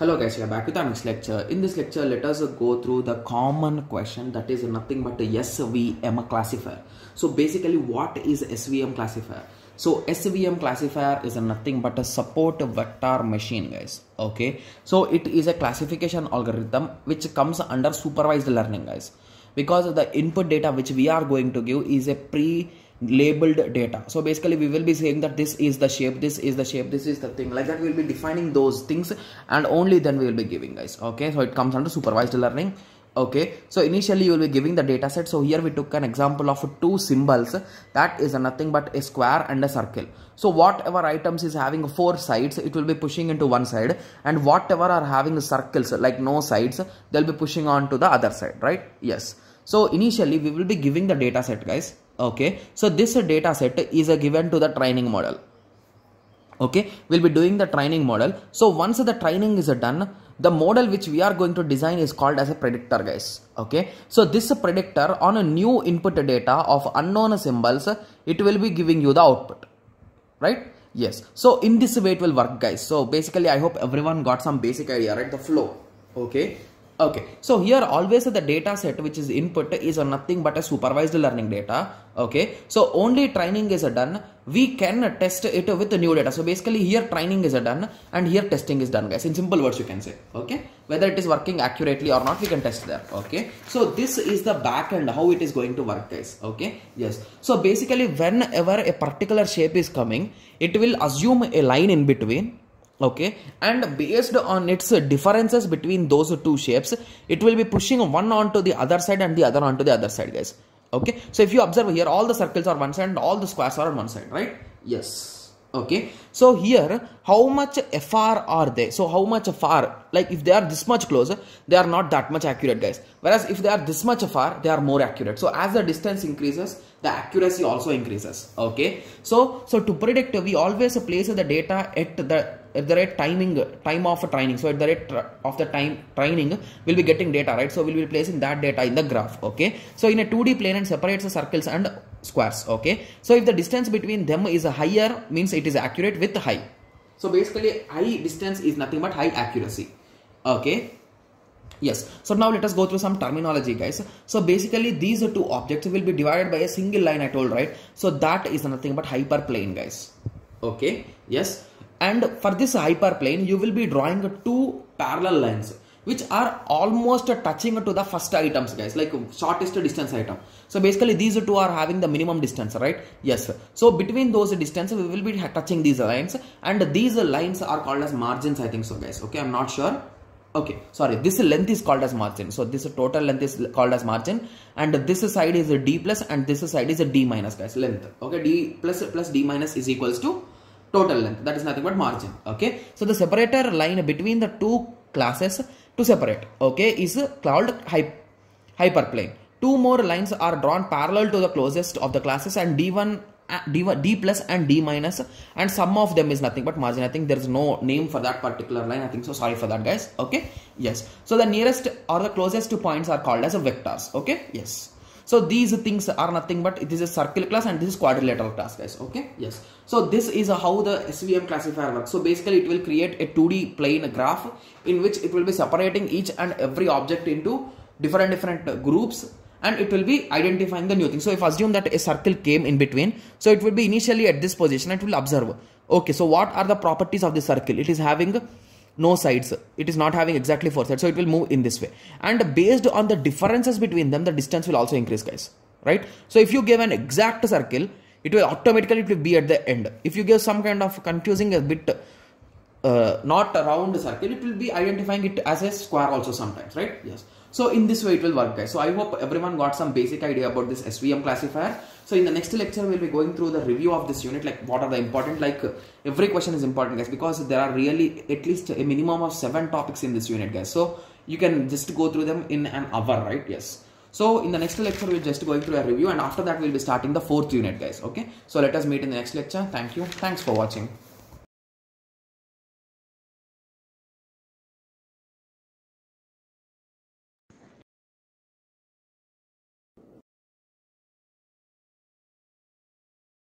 Hello guys, we are back with our next lecture. In this lecture, let us go through the common question that is nothing but a SVM classifier. So basically what is SVM classifier? So SVM classifier is nothing but a support vector machine guys. Okay. So it is a classification algorithm which comes under supervised learning guys. Because of the input data which we are going to give is a pre labeled data. So basically we will be saying that this is the shape this is the shape this is the thing. Like that we'll be defining those things and only then we will be giving guys. Okay? So it comes under supervised learning okay so initially you will be giving the data set. So here we took an example of two symbols. That is nothing but a square and a circle. So whatever items is having four sides it will be pushing into one side. And whatever are having circles like no sides they'll be pushing on to the other side right? Yes. So initially we will be giving the data set guys. Okay. So this data set is a given to the training model. Okay. We'll be doing the training model. So once the training is done the model which we are going to design is called as a predictor guys. Okay? So this predictor on a new input data of unknown symbols it will be giving you the output. Right? Yes. So in this way it will work guys. So basically i hope everyone got some basic idea right? The flow. Okay okay so here always the data set which is input is nothing but a supervised learning data. Okay so only training is done. We can test it with the new data. So basically here training is done and here testing is done guys. In simple words you can say. Okay whether it is working accurately or not we can test there okay so this is the back end how it is going to work guys. Okay yes. So basically whenever a particular shape is coming it will assume a line in between okay? And based on its differences between those two shapes it will be pushing one onto the other side and the other onto the other side guys. Okay? So if you observe here all the circles are one side and all the squares are on one side right? Yes. Okay? So here how much fr are they? So how much far? Like if they are this much close they are not that much accurate guys. Whereas if they are this much far they are more accurate. So as the distance increases the accuracy also increases. Okay? So so to predict we always place the data at the at the rate timing time of training. So at the rate of the time training we'll be getting data right? So we'll be placing that data in the graph okay? So in a 2d plane and separates the circles and squares okay? So if the distance between them is higher means it is accurate with high. So basically high distance is nothing but high accuracy okay? Yes. So now let us go through some terminology guys. So basically these two objects will be divided by a single line i told right? So that is nothing but hyperplane guys okay? Yes and for this hyperplane you will be drawing two parallel lines which are almost touching to the first items guys like shortest distance item. So basically these two are having the minimum distance right? Yes. So between those distance we will be touching these lines and these lines are called as margins i think so guys. Okay i'm not sure. Okay sorry this length is called as margin. So this total length is called as margin and this side is a d plus and this side is a d minus guys length. Okay d plus plus d minus is equals to total length that is nothing but margin okay so the separator line between the two classes to separate okay is called hy- hyperplane two more lines are drawn parallel to the closest of the classes and d1 uh, D1, D plus and D minus and sum of them is nothing but margin. I think there is no name for that particular line. I think so. Sorry for that guys. Okay. Yes. So the nearest or the closest two points are called as a vectors. Okay. Yes. So these things are nothing but this is circle class and this is quadrilateral class guys. Okay. Yes. So this is how the SVM classifier works. So basically it will create a 2D plane graph in which it will be separating each and every object into different different groups and it will be identifying the new thing. So if assume that a circle came in between, so it will be initially at this position, it will observe. Okay, so what are the properties of the circle? It is having no sides. It is not having exactly four sides. So it will move in this way. And based on the differences between them, the distance will also increase guys. Right. So if you give an exact circle, it will automatically it will be at the end. If you give some kind of confusing a bit uh, not a round circle, it will be identifying it as a square also sometimes, right? Yes. So in this way it will work guys. So I hope everyone got some basic idea about this SVM classifier. So in the next lecture we'll be going through the review of this unit like what are the important like every question is important guys because there are really at least a minimum of seven topics in this unit guys. So you can just go through them in an hour right? Yes. So in the next lecture we're just going through a review and after that we'll be starting the fourth unit guys. Okay. So let us meet in the next lecture. Thank you. Thanks for watching.